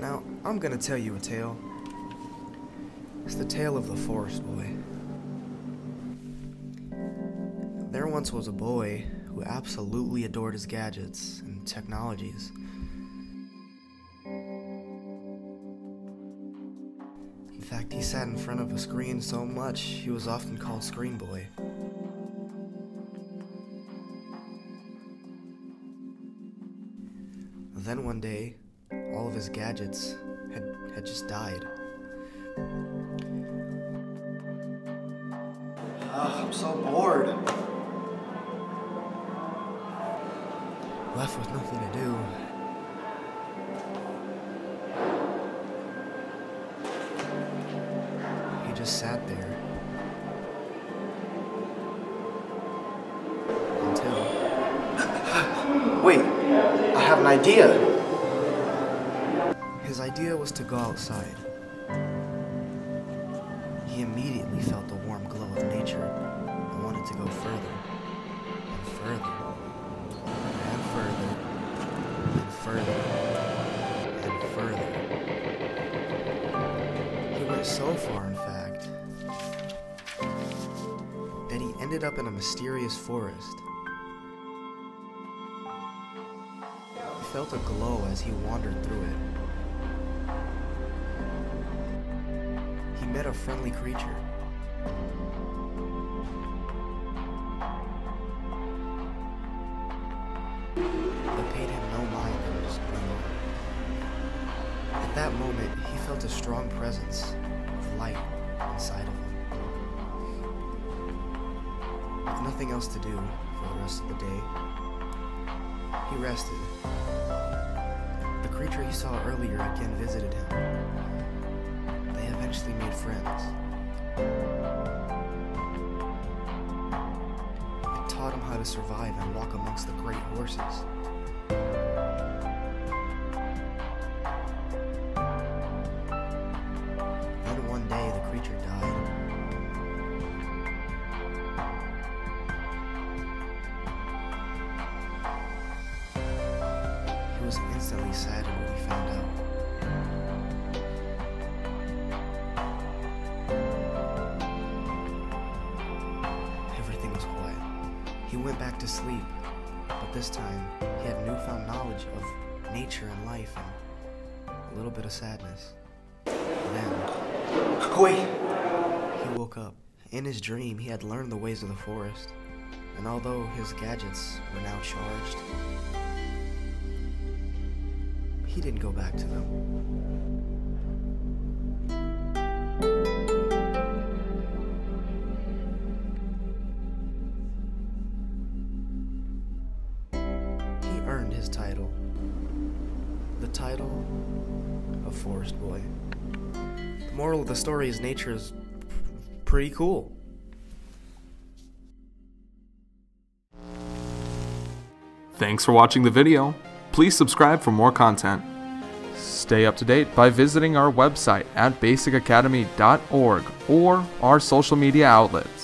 Now, I'm gonna tell you a tale. It's the tale of the forest boy. There once was a boy who absolutely adored his gadgets and technologies. In fact, he sat in front of a screen so much he was often called Screen Boy. Then one day, all of his gadgets had, had just died. Ugh, I'm so bored. Left with nothing to do. He just sat there. Until. Wait, I have an idea. His idea was to go outside. He immediately felt the warm glow of nature and wanted to go further and further and further and further and further. He went so far, in fact, that he ended up in a mysterious forest. He felt a glow as he wandered through it. Met a friendly creature. But paid him no mind and went. At that moment, he felt a strong presence of light inside of him. With nothing else to do for the rest of the day, he rested. The creature he saw earlier again visited him. They made friends. It taught him how to survive and walk amongst the great horses. Then one day the creature died. He was instantly saddened when he found out. He went back to sleep, but this time he had newfound knowledge of nature and life and a little bit of sadness. Then Wait, he woke up. In his dream, he had learned the ways of the forest, and although his gadgets were now charged, he didn't go back to them. Title of Forest Boy. The moral of the story is nature is pretty cool. Thanks for watching the video. Please subscribe for more content. Stay up to date by visiting our website at basicacademy.org or our social media outlets.